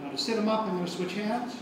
Now to sit them up, I'm going to switch hands.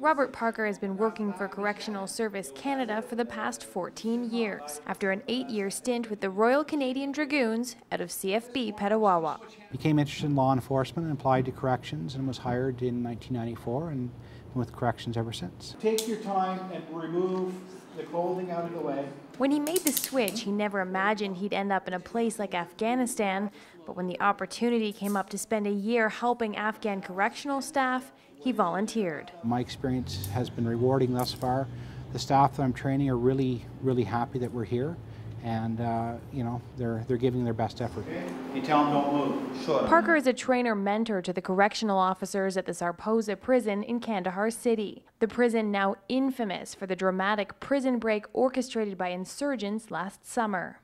Robert Parker has been working for Correctional Service Canada for the past 14 years, after an eight-year stint with the Royal Canadian Dragoons out of CFB Petawawa. Became interested in law enforcement and applied to corrections and was hired in 1994 and been with corrections ever since. Take your time and remove the clothing out of the way. When he made the switch, he never imagined he'd end up in a place like Afghanistan, but when the opportunity came up to spend a year helping Afghan correctional staff, he volunteered. My experience has been rewarding thus far. The staff that I'm training are really, really happy that we're here, and uh, you know they're they're giving their best effort. You tell them don't move. Sure. Parker is a trainer mentor to the correctional officers at the Sarposa prison in Kandahar City. The prison now infamous for the dramatic prison break orchestrated by insurgents last summer.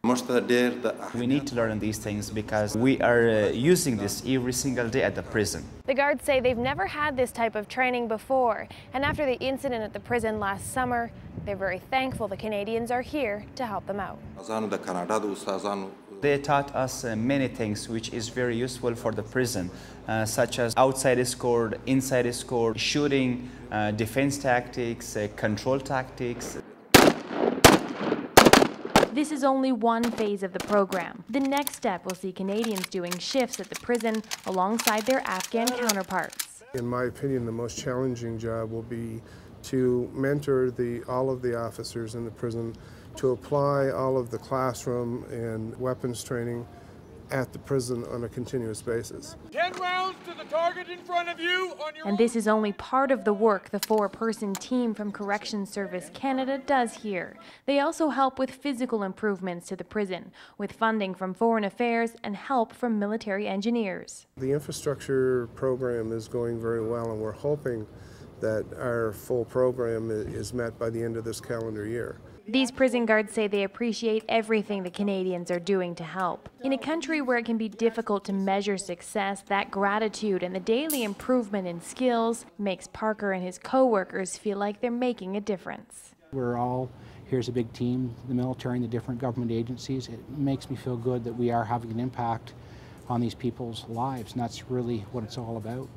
We need to learn these things because we are uh, using this every single day at the prison. The guards say they've never had this type of training before, and after the incident at the prison last summer, they're very thankful the Canadians are here to help them out. They taught us uh, many things which is very useful for the prison, uh, such as outside escort, inside escort, shooting, uh, defense tactics, uh, control tactics. This is only one phase of the program. The next step will see Canadians doing shifts at the prison alongside their Afghan counterparts. In my opinion, the most challenging job will be to mentor the, all of the officers in the prison to apply all of the classroom and weapons training at the prison on a continuous basis. 10 rounds to the target in front of you on your And this is only part of the work the four person team from Corrections Service Canada does here. They also help with physical improvements to the prison, with funding from Foreign Affairs and help from military engineers. The infrastructure program is going very well, and we're hoping that our full program is met by the end of this calendar year. These prison guards say they appreciate everything the Canadians are doing to help. In a country where it can be difficult to measure success, that gratitude and the daily improvement in skills makes Parker and his co-workers feel like they're making a difference. We're all here's a big team, the military and the different government agencies. It makes me feel good that we are having an impact on these people's lives, and that's really what it's all about.